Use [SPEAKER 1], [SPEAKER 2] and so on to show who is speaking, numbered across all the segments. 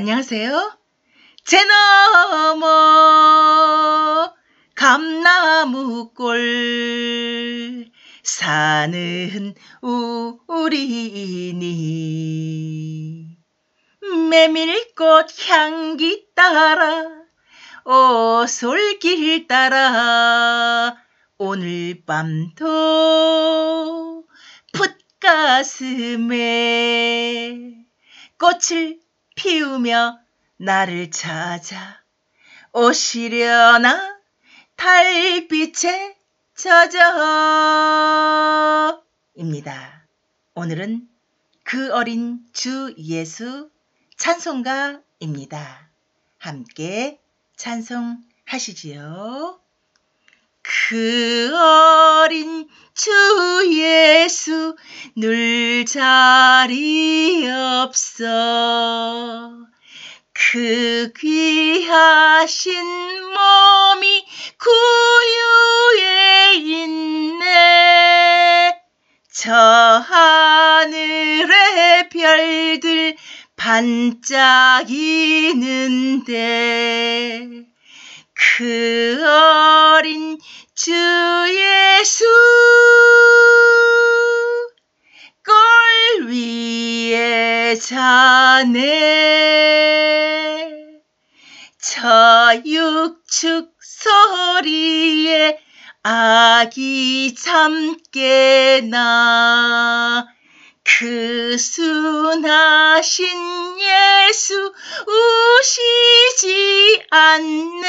[SPEAKER 1] 안녕하세요. 제 너머 감나무골 사는 우리니 메밀꽃 향기 따라 오솔길 따라 오늘 밤도 풋가슴에 꽃을 피우며 나를 찾아 오시려나 달빛에 젖어 입니다. 오늘은 그 어린 주 예수 찬송가입니다. 함께 찬송하시지요. 그 어린 주 예수 늘 자리 없어. 그 귀하신 몸이 구유에 있네. 저 하늘의 별들 반짝이는데 그 어린 주 예수 꼴 위에 자네. 저 육축 소리에 아기 잠깨 나 그 순하신 예수 우시지 않네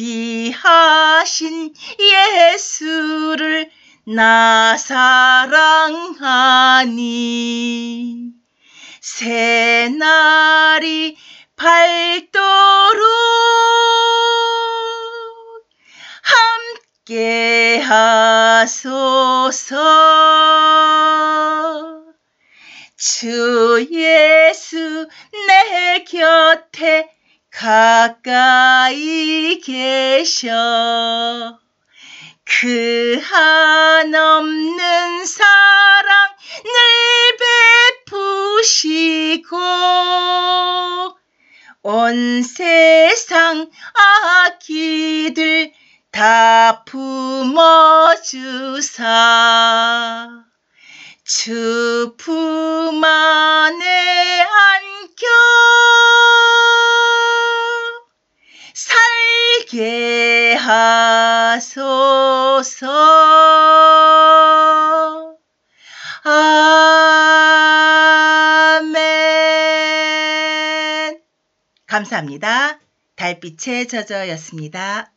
[SPEAKER 1] 귀하신 예수를 나 사랑하니 새날이 밝도록 함께 하소서. 주 예수 계셔. 그 한없는 사랑 늘 베푸시고 온 세상 아기들 다 품어주사. 주 하소서 아멘 감사합니다. 달빛에 젖어였습니다.